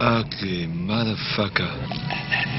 Ugly motherfucker.